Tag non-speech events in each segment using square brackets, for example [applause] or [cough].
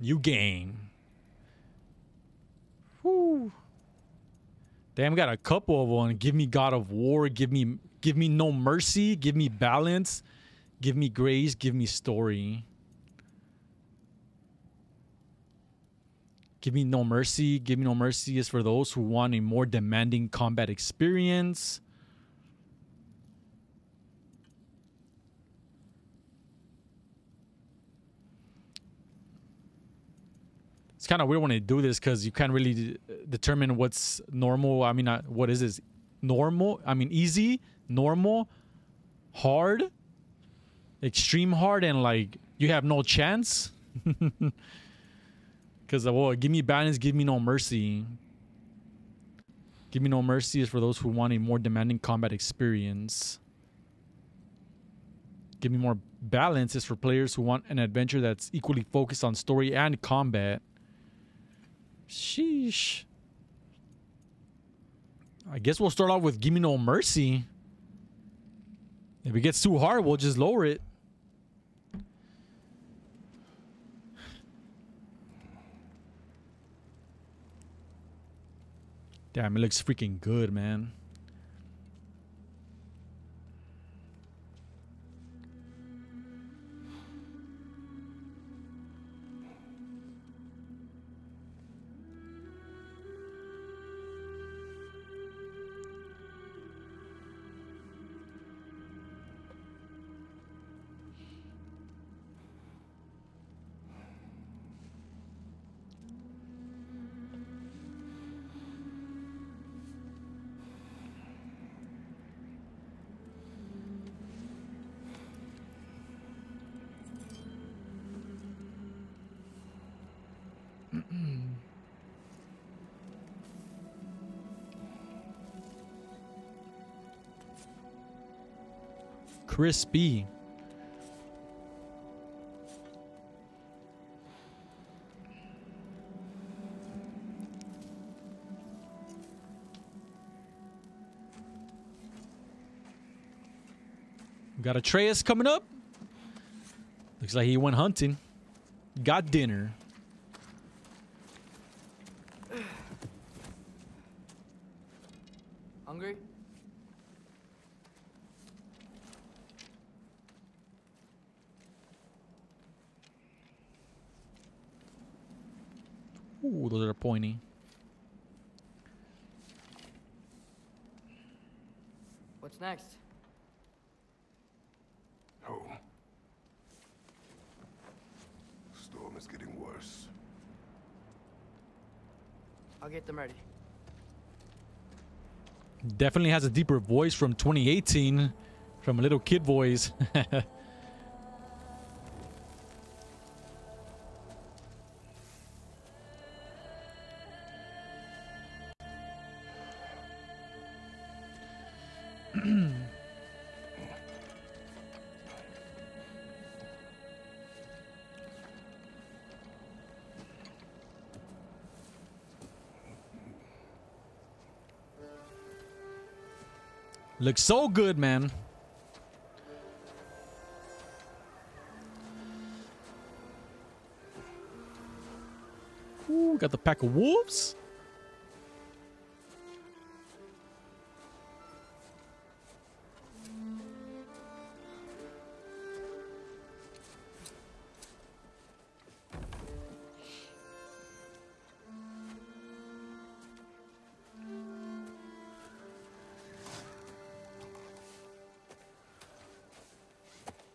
New game. Whoo. Damn, got a couple of one. Give me God of War. Give me, give me no mercy. Give me balance. Give me grace. Give me story. Give me no mercy. Give me no mercy is for those who want a more demanding combat experience. It's kind of weird when they do this because you can't really de- determine what's normal. I mean, uh, what is this? Normal? I mean, easy, normal, hard, extreme hard, and like you have no chance. [laughs] Because, well, give me balance, give me no mercy. Give me no mercy is for those who want a more demanding combat experience. Give me more balance is for players who want an adventure that's equally focused on story and combat. Sheesh. I guess we'll start off with Give Me No Mercy. If it gets too hard, we'll just lower it. Damn, it looks freaking good, man. Crispy. We got Atreus coming up. Looks like he went hunting. Got dinner. Hungry? Ooh, those are pointy. What's next? Oh. Storm is getting worse. I'll get them ready. Definitely has a deeper voice from 2018, from a little kid voice. [laughs] Looks so good, man. Ooh, got the pack of wolves.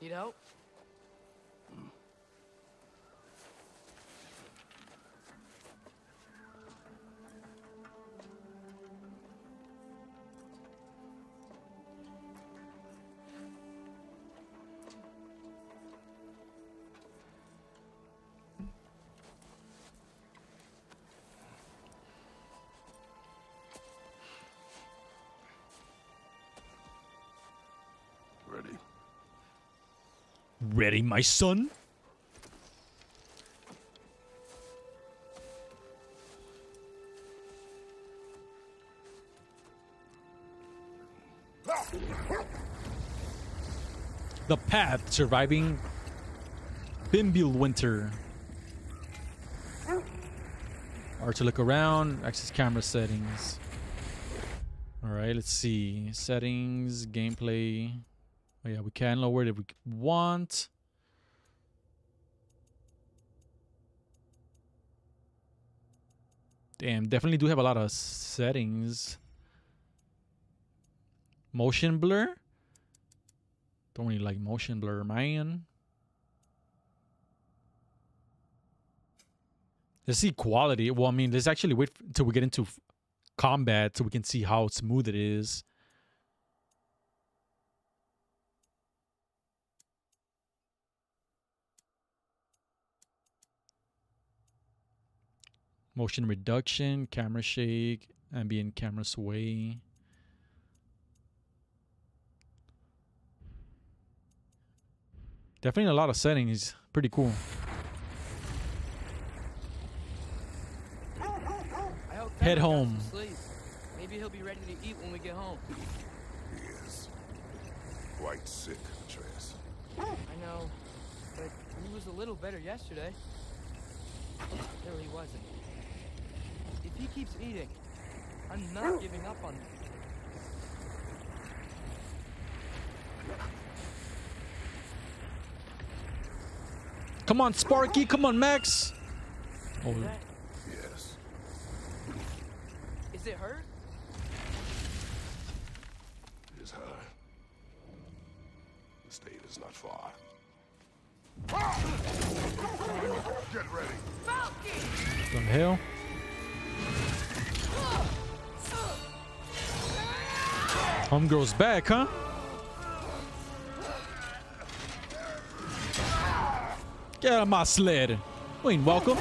Need help? Ready? Ready, my son? The path surviving Fimbulwinter. R to look around. Access camera settings. All right, let's see. Settings, gameplay. Oh yeah, we can lower it if we want. Damn, definitely do have a lot of settings. Motion blur? Don't really like motion blur, man. Let's see quality. Well, I mean, let's actually wait until we get into combat so we can see how smooth it is. Motion reduction, camera shake, ambient camera sway. Definitely a lot of settings. Pretty cool. Head home. some. Maybe he'll be ready to eat when we get home. He is quite sick, Atreus. I know, but he was a little better yesterday. Still, he wasn't. If he keeps eating, I'm not giving up on him. Come on, Sparky. Come on, Max. Oh, Yes. Is it her? It is her. The state is not far. Ah! Get ready. what the hell? Homegirl's back, huh? Get out of my sled. You ain't welcome.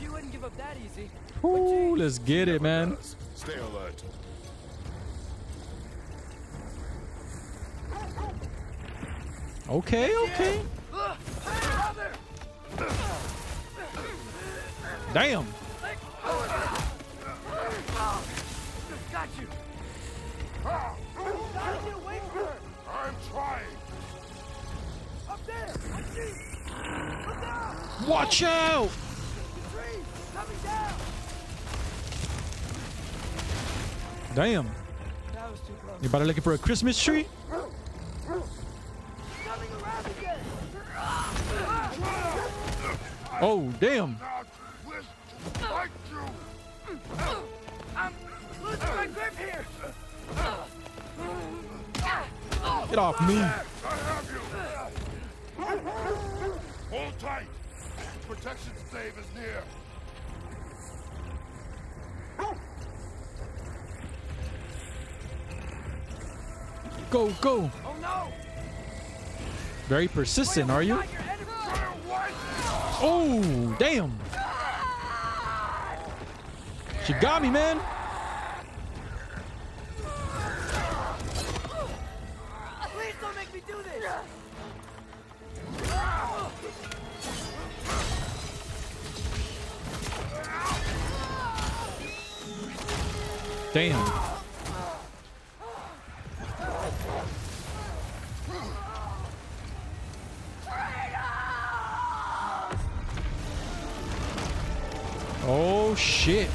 She wouldn't give up that easy. Ooh, let's get it, man. Does. Stay alert. Okay, okay. Damn. Got you. Gotta get away from her. I'm trying. Up there. I see. Look out. Watch out. The tree. Coming down. Damn. That was too close. You better looking for a Christmas tree? Coming around again. Oh, damn. Get off me. I have you. Hold tight. Protection stave is near. Go, go. Oh no. Very persistent, are you? Got your enemy. Oh, damn. She got me, man. Damn. Oh shit.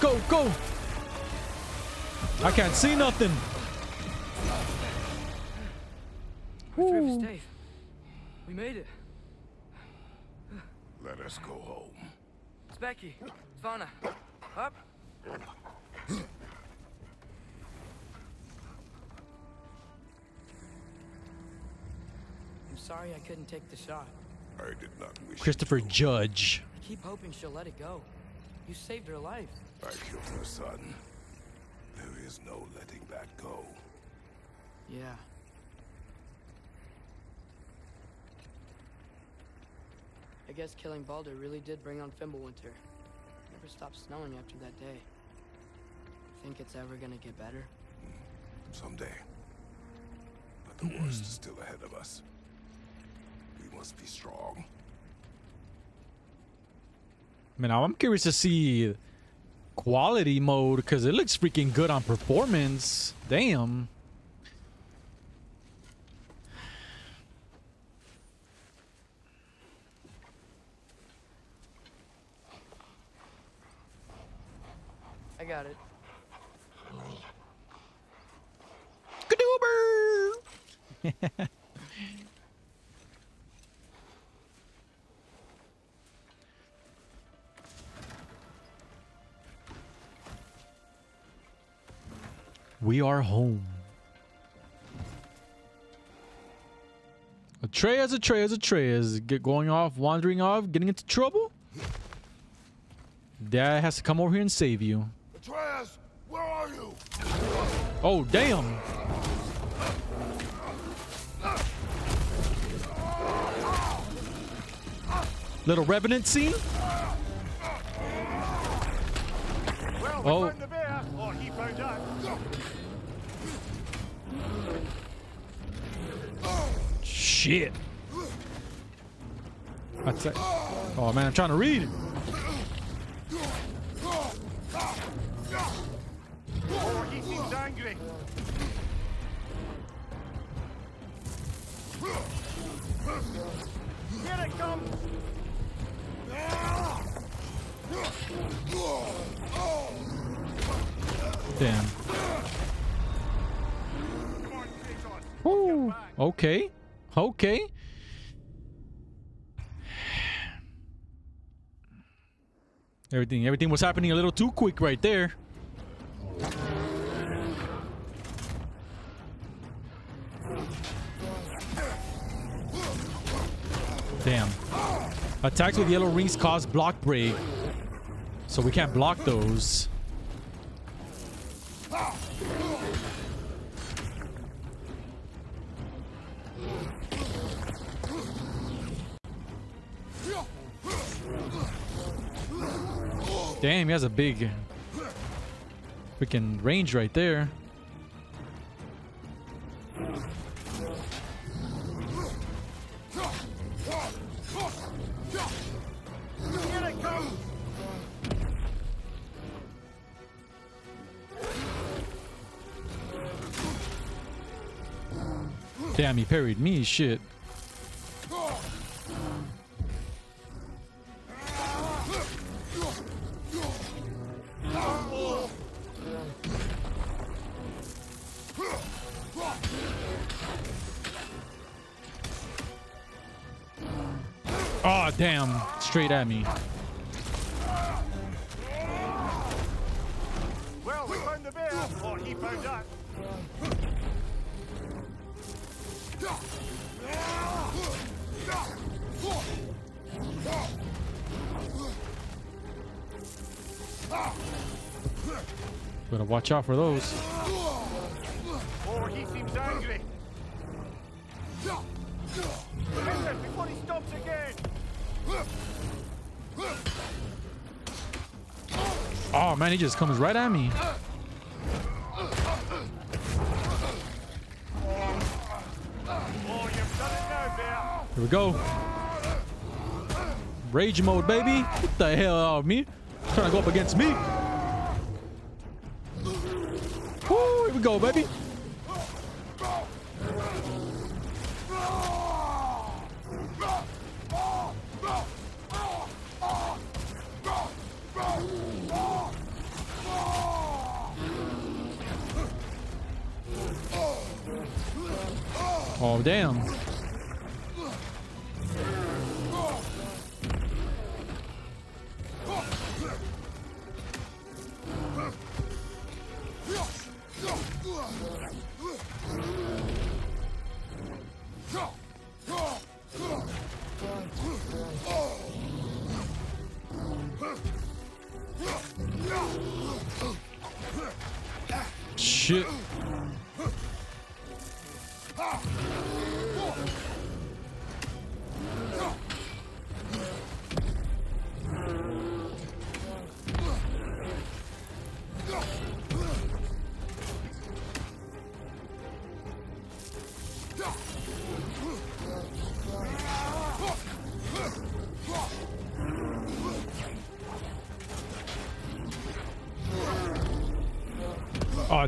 Go, go. I can't see nothing. Retrieve his Dave. We made it. Let us go home. It's Becky. It's Vanna. Up. I'm sorry I couldn't take the shot. I did not wish. Christopher Judge. I keep hoping she'll let it go. You saved her life. I killed her son. There is no letting that go. Yeah. I guess killing Baldur really did bring on Fimbulwinter. Never stopped snowing after that day. Think it's ever gonna get better? Someday. But the worst is still ahead of us. Must be strong. Man, I'm curious to see quality mode because it looks freaking good on performance. Damn. We are home. Atreus, Atreus, Atreus, get going off, wandering off, getting into trouble. Dad has to come over here and save you. Atreus, where are you? Oh, damn. Little revenant scene? Well, we Oh. found the bear, or he found us. Shit. That's it. Oh man, I'm trying to read. It. Damn. Okay. Okay. Everything everything was happening a little too quick right there. Damn. Attacks with yellow rings cause block break. So we can't block those. Damn, he has a big freaking range right there. Damn, he parried me. Shit. Oh, damn. Straight at me. Well, we found the bear, or he found us. Better watch out for those. Oh, he seems angry. Before he stops again. Oh, man, he just comes right at me. Oh. Here we go. Rage mode, baby. Get the hell out of me. Trying to go up against me. Woo, here we go, baby. Oh, damn.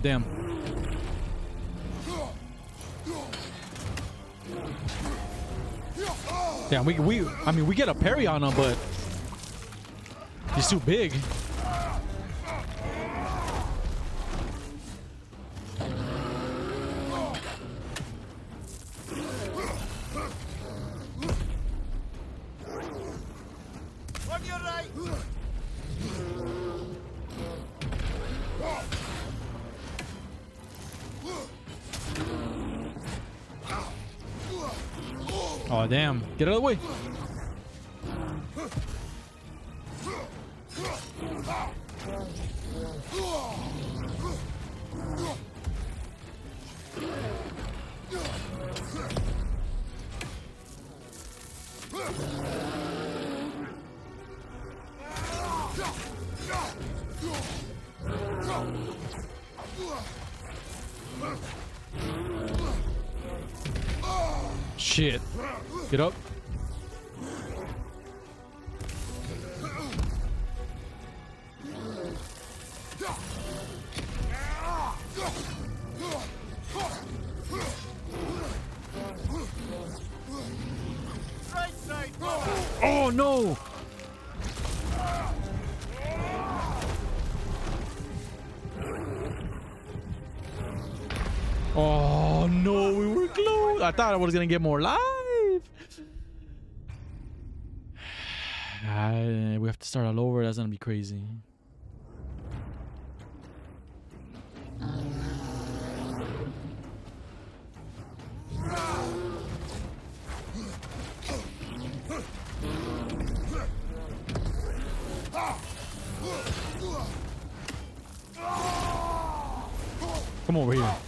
Damn. Damn, we we I mean we get a parry on him, but he's too big. Oh damn. Get out of the way. Shit. Get up. Oh no! Oh no, we were close. I thought I was gonna get more live. I, we have to start all over. That's gonna be crazy. Come over here.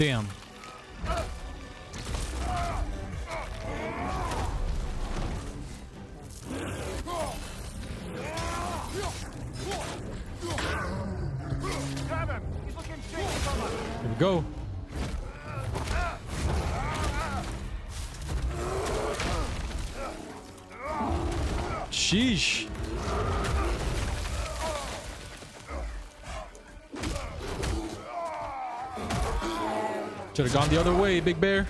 Damn. Here we go. Sheesh. Should have gone the other way, Big Bear.